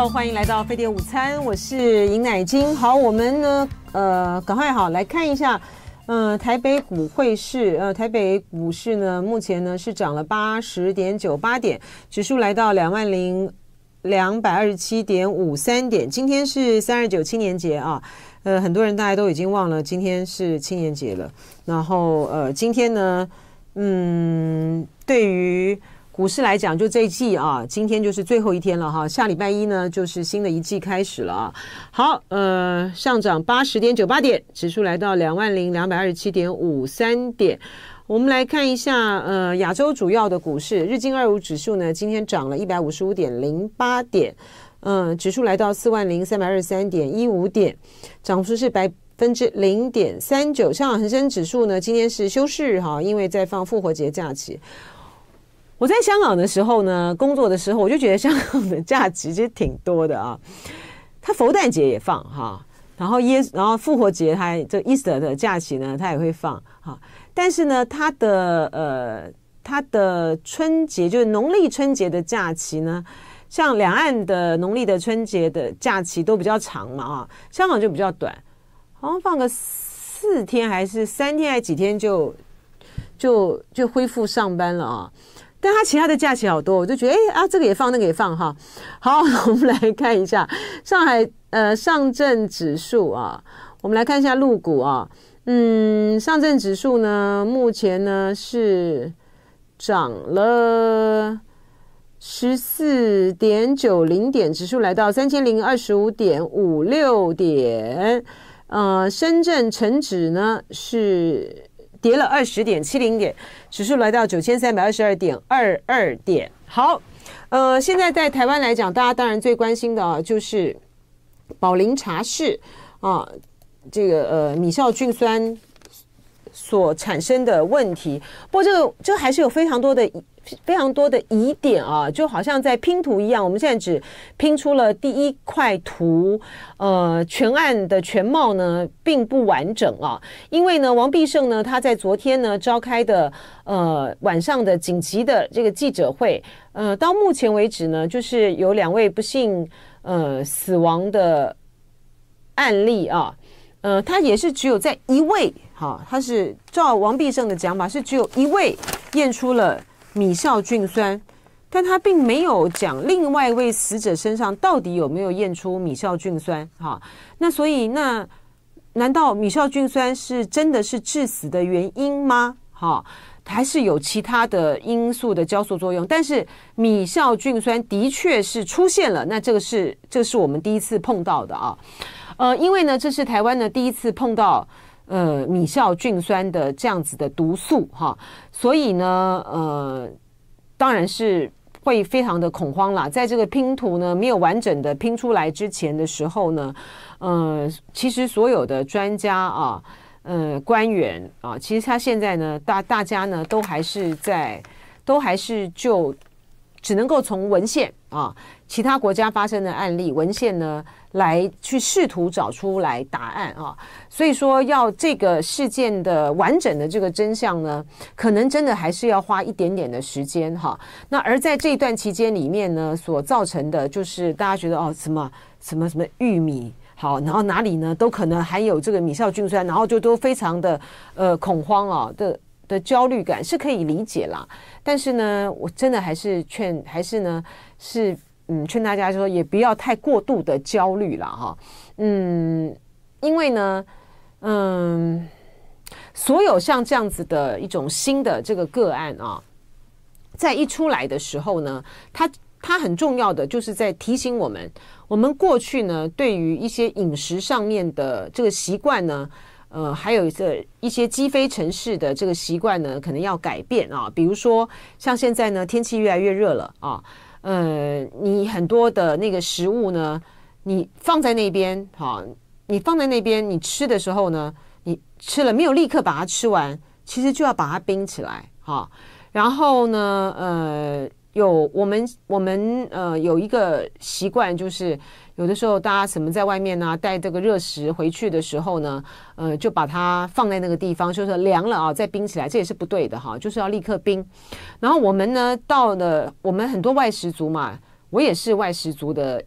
好欢迎来到飞碟午餐，我是尹乃金。好，我们呢，呃，赶快好来看一下，呃，台北股汇市，呃，台北股市呢，目前呢是涨了八十点九八点，指数来到两万零两百二十七点五三点。今天是三二九青年节啊，呃，很多人大家都已经忘了今天是青年节了。然后，呃，今天呢，嗯，对于股市来讲，就这一季啊，今天就是最后一天了哈。下礼拜一呢，就是新的一季开始了啊。好，呃，上涨八十点九八点，指数来到两万零两百二十七点五三点。我们来看一下，呃，亚洲主要的股市，日经二五指数呢，今天涨了一百五十五点零八点，嗯，指数来到四万零三百二十三点一五点，涨幅是百分之零点三九。香港恒生指数呢，今天是休市哈，因为在放复活节假期。我在香港的时候呢，工作的时候，我就觉得香港的假期其实挺多的啊。它佛诞节也放哈，然后耶，然后复活节它这 Easter 的假期呢，它也会放哈。但是呢，它的呃，它的春节就是农历春节的假期呢，像两岸的农历的春节的假期都比较长嘛啊，香港就比较短，好像放个四天还是三天还几天就就就恢复上班了啊。但它其他的假期好多，我就觉得哎啊，这个也放，那个也放哈。好，我们来看一下上海呃上证指数啊，我们来看一下陆股啊，嗯，上证指数呢目前呢是涨了十四点九零点，指数来到三千零二十五点五六点，呃，深圳成指呢是。跌了二十点七零点，指数来到九千三百二十二点二二点。好，呃，现在在台湾来讲，大家当然最关心的啊，就是宝林茶室啊，这个呃米酵菌酸所产生的问题。不过，这个这还是有非常多的。非常多的疑点啊，就好像在拼图一样。我们现在只拼出了第一块图，呃，全案的全貌呢并不完整啊。因为呢，王必胜呢他在昨天呢召开的呃晚上的紧急的这个记者会，呃，到目前为止呢，就是有两位不幸呃死亡的案例啊，呃，他也是只有在一位，好，他是照王必胜的讲法是只有一位验出了。米酵菌酸，但他并没有讲另外一位死者身上到底有没有验出米酵菌酸。哈，那所以那难道米酵菌酸是真的是致死的原因吗？哈，还是有其他的因素的交错作用？但是米酵菌酸的确是出现了，那这个是这是我们第一次碰到的啊。呃，因为呢，这是台湾呢第一次碰到。呃，米酵菌酸的这样子的毒素哈，所以呢，呃，当然是会非常的恐慌啦。在这个拼图呢没有完整的拼出来之前的时候呢，呃，其实所有的专家啊，呃，官员啊，其实他现在呢，大大家呢都还是在，都还是就只能够从文献啊，其他国家发生的案例文献呢。来去试图找出来答案啊，所以说要这个事件的完整的这个真相呢，可能真的还是要花一点点的时间哈。那而在这一段期间里面呢，所造成的就是大家觉得哦，什么什么什么玉米好，然后哪里呢都可能含有这个米酵菌酸，然后就都非常的呃恐慌啊的的焦虑感是可以理解啦。但是呢，我真的还是劝，还是呢是。嗯，劝大家说也不要太过度的焦虑了哈。嗯，因为呢，嗯，所有像这样子的一种新的这个个案啊，在一出来的时候呢，它它很重要的就是在提醒我们，我们过去呢对于一些饮食上面的这个习惯呢，呃，还有这一些积非城市的这个习惯呢，可能要改变啊。比如说，像现在呢，天气越来越热了啊。呃，你很多的那个食物呢，你放在那边，哈，你放在那边，你吃的时候呢，你吃了没有立刻把它吃完，其实就要把它冰起来，哈。然后呢，呃，有我们我们呃有一个习惯就是。有的时候，大家什么在外面呢？带这个热食回去的时候呢，呃，就把它放在那个地方，就是凉了啊，再冰起来，这也是不对的哈，就是要立刻冰。然后我们呢，到了我们很多外食族嘛，我也是外食族的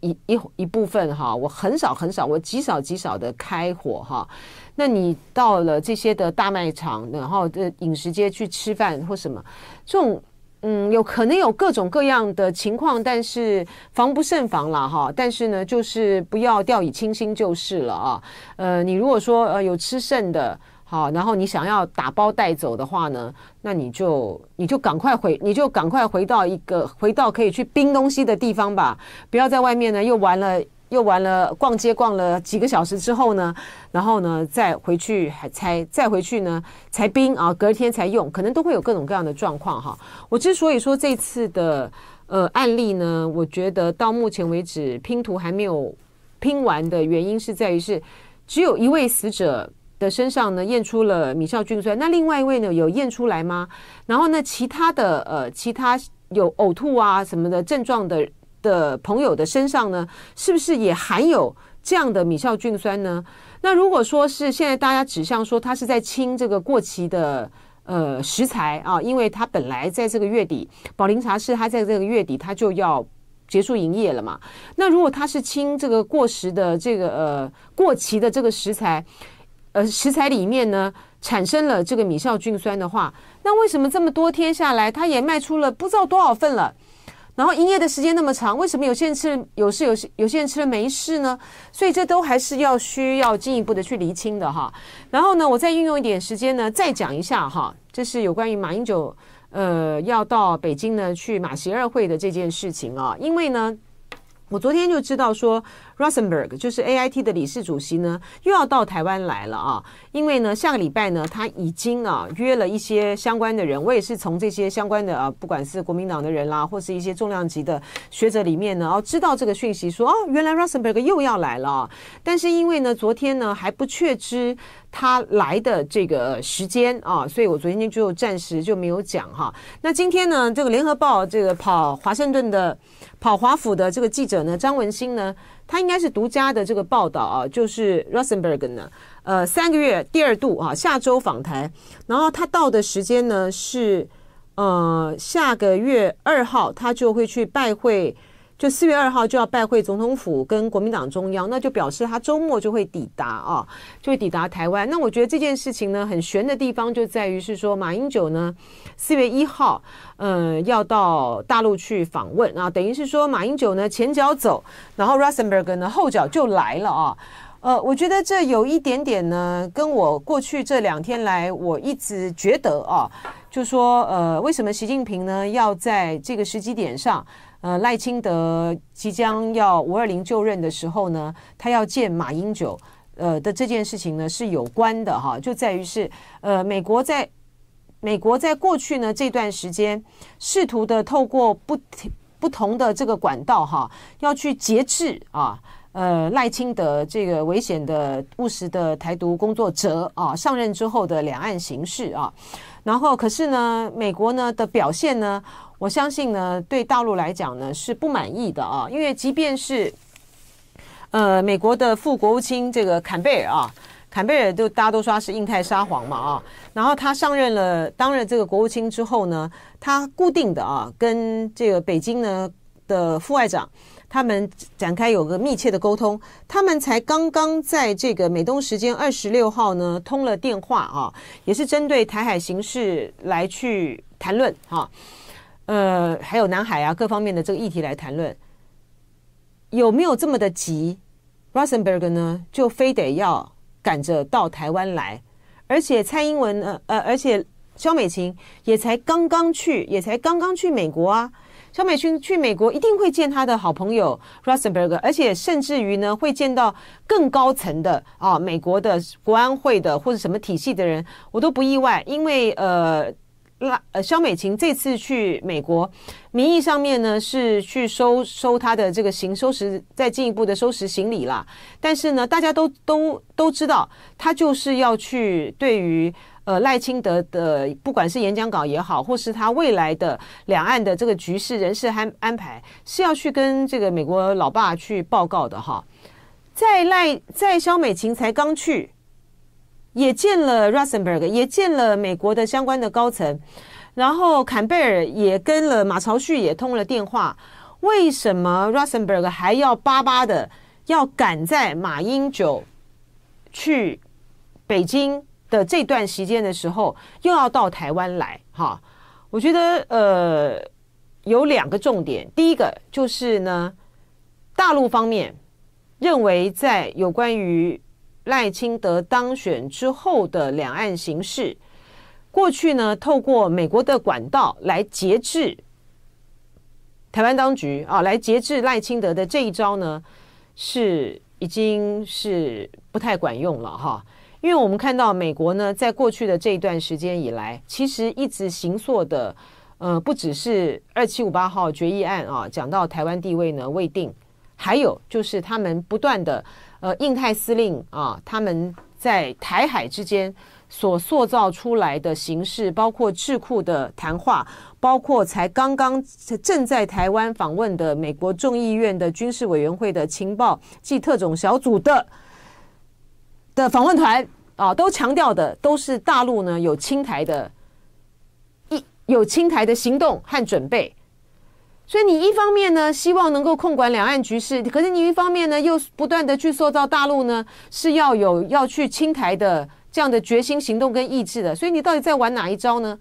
一一一部分哈，我很少很少，我极少极少的开火哈。那你到了这些的大卖场，然后的饮食街去吃饭或什么，这种嗯，有可能有各种各样的情况，但是防不胜防了哈。但是呢，就是不要掉以轻心就是了啊。呃，你如果说呃有吃剩的。好，然后你想要打包带走的话呢，那你就你就赶快回，你就赶快回到一个回到可以去冰东西的地方吧，不要在外面呢又玩了又玩了逛街逛了几个小时之后呢，然后呢再回去还才再回去呢才冰啊，隔天才用，可能都会有各种各样的状况哈。我之所以说这次的呃案例呢，我觉得到目前为止拼图还没有拼完的原因是在于是只有一位死者。的身上呢验出了米酵菌酸，那另外一位呢有验出来吗？然后呢，其他的呃，其他有呕吐啊什么的症状的的朋友的身上呢，是不是也含有这样的米酵菌酸呢？那如果说是现在大家指向说他是在清这个过期的呃食材啊，因为他本来在这个月底，宝林茶室他在这个月底他就要结束营业了嘛。那如果他是清这个过时的这个呃过期的这个食材。呃，食材里面呢产生了这个米酵菌酸的话，那为什么这么多天下来，它也卖出了不知道多少份了？然后营业的时间那么长，为什么有些人吃了有事，有些有些人吃了没事呢？所以这都还是要需要进一步的去厘清的哈。然后呢，我再运用一点时间呢，再讲一下哈，这是有关于马英九呃要到北京呢去马协二会的这件事情啊，因为呢。我昨天就知道说，Rosenberg 就是 A I T 的理事主席呢，又要到台湾来了啊！因为呢，下个礼拜呢，他已经啊约了一些相关的人，我也是从这些相关的啊，不管是国民党的人啦，或是一些重量级的学者里面呢，哦，知道这个讯息，说哦，原来 Rosenberg 又要来了。但是因为呢，昨天呢还不确知他来的这个时间啊，所以我昨天就暂时就没有讲哈。那今天呢，这个联合报这个跑华盛顿的。跑华府的这个记者呢，张文新呢，他应该是独家的这个报道啊，就是 Rosenberg 呢，呃，三个月第二度啊，下周访台，然后他到的时间呢是呃下个月二号，他就会去拜会。就四月二号就要拜会总统府跟国民党中央，那就表示他周末就会抵达啊，就会抵达台湾。那我觉得这件事情呢，很悬的地方就在于是说，马英九呢四月一号，呃，要到大陆去访问啊，等于是说马英九呢前脚走，然后 Rosenberg 呢后脚就来了啊。呃，我觉得这有一点点呢，跟我过去这两天来，我一直觉得啊，就说呃，为什么习近平呢要在这个时机点上？呃，赖清德即将要五二零就任的时候呢，他要见马英九，呃的这件事情呢是有关的哈，就在于是呃，美国在美国在过去呢这段时间试图的透过不不同的这个管道哈，要去节制啊，呃赖清德这个危险的务实的台独工作者啊上任之后的两岸形势啊，然后可是呢，美国呢的表现呢？我相信呢，对大陆来讲呢是不满意的啊，因为即便是呃美国的副国务卿这个坎贝尔啊，坎贝尔都大家都说他是印太沙皇嘛啊，然后他上任了当了这个国务卿之后呢，他固定的啊跟这个北京呢的副外长他们展开有个密切的沟通，他们才刚刚在这个美东时间二十六号呢通了电话啊，也是针对台海形势来去谈论哈。呃，还有南海啊，各方面的这个议题来谈论，有没有这么的急？Rosenberg 呢，就非得要赶着到台湾来，而且蔡英文呢，呃，而且肖美琴也才刚刚去，也才刚刚去美国啊。肖美琴去美国一定会见他的好朋友 Rosenberg，而且甚至于呢，会见到更高层的啊，美国的国安会的或者什么体系的人，我都不意外，因为呃。呃，肖美琴这次去美国，名义上面呢是去收收他的这个行，收拾再进一步的收拾行李啦。但是呢，大家都都都知道，他就是要去对于呃赖清德的，不管是演讲稿也好，或是他未来的两岸的这个局势人事安安排，是要去跟这个美国老爸去报告的哈。在赖在肖美琴才刚去。也见了 Rosenberg，也见了美国的相关的高层，然后坎贝尔也跟了马朝旭也通了电话。为什么 Rosenberg 还要巴巴的要赶在马英九去北京的这段时间的时候，又要到台湾来？哈，我觉得呃有两个重点，第一个就是呢，大陆方面认为在有关于赖清德当选之后的两岸形势。过去呢，透过美国的管道来节制台湾当局啊，来节制赖清德的这一招呢，是已经是不太管用了哈。因为我们看到美国呢，在过去的这一段时间以来，其实一直行塑的，呃，不只是二七五八号决议案啊，讲到台湾地位呢未定，还有就是他们不断的呃印太司令啊，他们在台海之间。所塑造出来的形式，包括智库的谈话，包括才刚刚正在台湾访问的美国众议院的军事委员会的情报暨特种小组的的访问团啊，都强调的都是大陆呢有清台的一有清台的行动和准备。所以你一方面呢希望能够控管两岸局势，可是你一方面呢又不断的去塑造大陆呢是要有要去清台的。这样的决心、行动跟意志的，所以你到底在玩哪一招呢？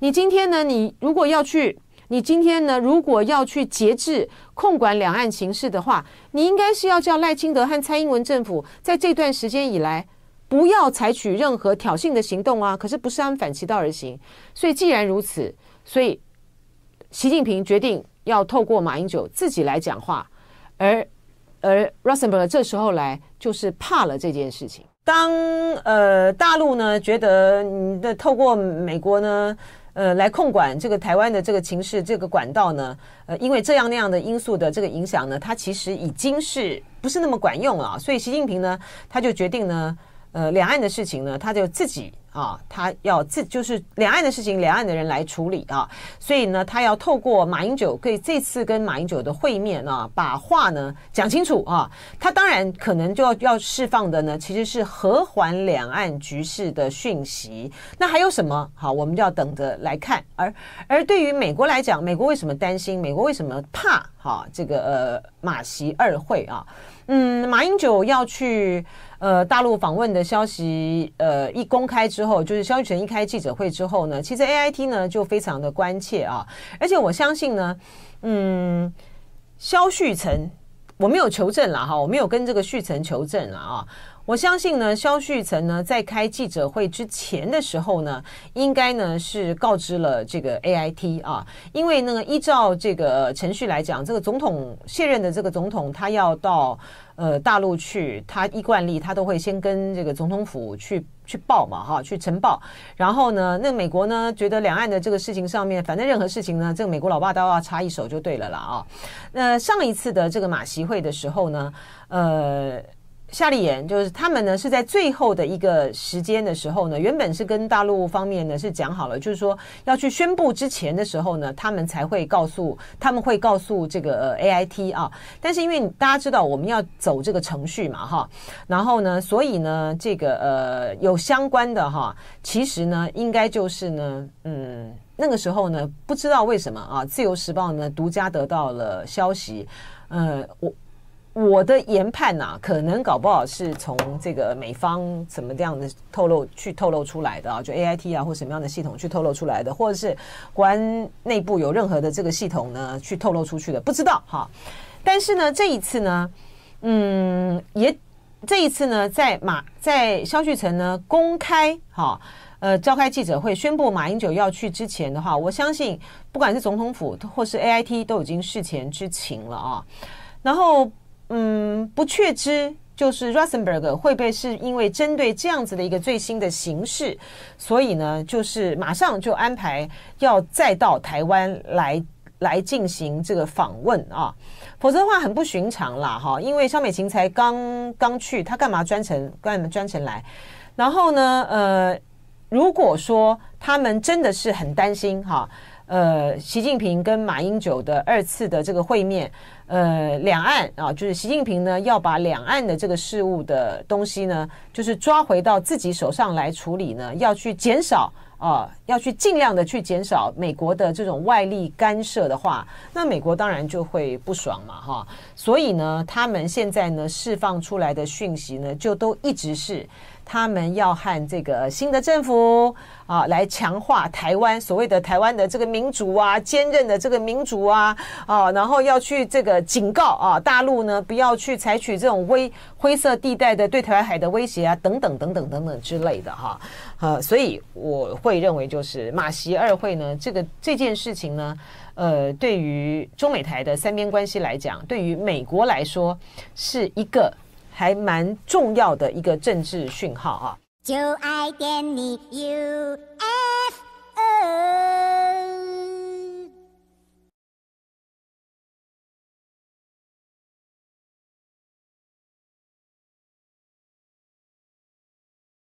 你今天呢？你如果要去，你今天呢？如果要去节制、控管两岸形势的话，你应该是要叫赖清德和蔡英文政府在这段时间以来不要采取任何挑衅的行动啊！可是不是他们反其道而行？所以既然如此，所以习近平决定要透过马英九自己来讲话，而而 Rosenberg 这时候来就是怕了这件事情。当呃大陆呢觉得你的透过美国呢呃来控管这个台湾的这个情势这个管道呢呃因为这样那样的因素的这个影响呢，它其实已经是不是那么管用了，所以习近平呢他就决定呢呃两岸的事情呢他就自己。啊，他要自就是两岸的事情，两岸的人来处理啊，所以呢，他要透过马英九跟这次跟马英九的会面啊，把话呢讲清楚啊。他当然可能就要要释放的呢，其实是和缓两岸局势的讯息。那还有什么？好，我们就要等着来看。而而对于美国来讲，美国为什么担心？美国为什么怕？好，这个呃马习二会啊，嗯，马英九要去。呃，大陆访问的消息，呃，一公开之后，就是肖玉成一开记者会之后呢，其实 A I T 呢就非常的关切啊，而且我相信呢，嗯，肖旭成，我没有求证了哈，我没有跟这个旭成求证了啊。我相信呢，肖旭岑呢在开记者会之前的时候呢，应该呢是告知了这个 A I T 啊，因为呢依照这个程序来讲，这个总统卸任的这个总统他要到呃大陆去，他一惯例他都会先跟这个总统府去去报嘛哈，去呈报。然后呢，那美国呢觉得两岸的这个事情上面，反正任何事情呢，这个美国老爸都要插一手就对了啦啊。那上一次的这个马席会的时候呢，呃。夏立言就是他们呢，是在最后的一个时间的时候呢，原本是跟大陆方面呢是讲好了，就是说要去宣布之前的时候呢，他们才会告诉他们会告诉这个呃 A I T 啊。但是因为大家知道我们要走这个程序嘛哈，然后呢，所以呢，这个呃有相关的哈，其实呢，应该就是呢，嗯，那个时候呢，不知道为什么啊，《自由时报》呢独家得到了消息，呃，我。我的研判呐，可能搞不好是从这个美方怎么这样的透露去透露出来的啊，就 A I T 啊或什么样的系统去透露出来的，或者是国安内部有任何的这个系统呢去透露出去的，不知道哈。但是呢，这一次呢，嗯，也这一次呢，在马在肖旭成呢公开哈呃召开记者会宣布马英九要去之前的话，我相信不管是总统府或是 A I T 都已经事前知情了啊，然后。嗯，不确知就是 Rosenberg 会不会是因为针对这样子的一个最新的形势，所以呢，就是马上就安排要再到台湾来来进行这个访问啊，否则的话很不寻常啦哈，因为肖美琴才刚刚去，他干嘛专程干嘛专程来？然后呢，呃，如果说他们真的是很担心哈。呃，习近平跟马英九的二次的这个会面，呃，两岸啊，就是习近平呢要把两岸的这个事务的东西呢，就是抓回到自己手上来处理呢，要去减少啊，要去尽量的去减少美国的这种外力干涉的话，那美国当然就会不爽嘛，哈。所以呢，他们现在呢释放出来的讯息呢，就都一直是。他们要和这个新的政府啊，来强化台湾所谓的台湾的这个民主啊，坚韧的这个民主啊，啊，然后要去这个警告啊，大陆呢不要去采取这种微灰色地带的对台湾海的威胁啊，等等等等等等之类的哈，呃，所以我会认为就是马习二会呢，这个这件事情呢，呃，对于中美台的三边关系来讲，对于美国来说是一个。还蛮重要的一个政治讯号啊！就爱点你 UFO。